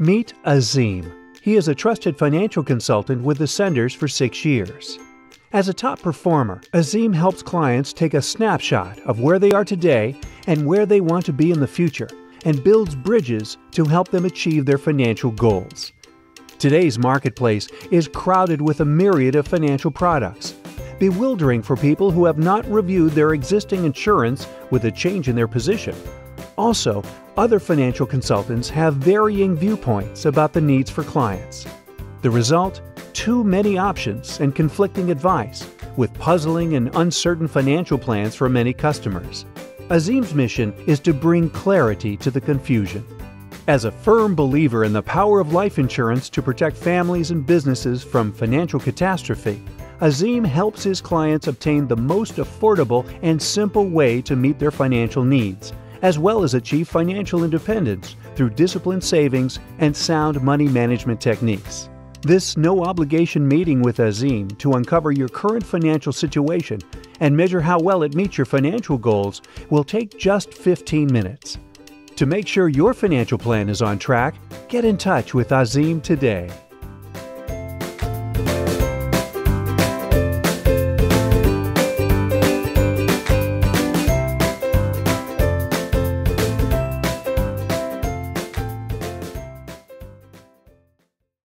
Meet Azim. He is a trusted financial consultant with the Senders for six years. As a top performer, Azim helps clients take a snapshot of where they are today and where they want to be in the future and builds bridges to help them achieve their financial goals. Today's marketplace is crowded with a myriad of financial products, bewildering for people who have not reviewed their existing insurance with a change in their position. Also, other financial consultants have varying viewpoints about the needs for clients. The result? Too many options and conflicting advice, with puzzling and uncertain financial plans for many customers. Azim's mission is to bring clarity to the confusion. As a firm believer in the power of life insurance to protect families and businesses from financial catastrophe, Azim helps his clients obtain the most affordable and simple way to meet their financial needs, as well as achieve financial independence through disciplined savings and sound money management techniques. This no obligation meeting with Azim to uncover your current financial situation and measure how well it meets your financial goals will take just 15 minutes. To make sure your financial plan is on track, get in touch with Azim today.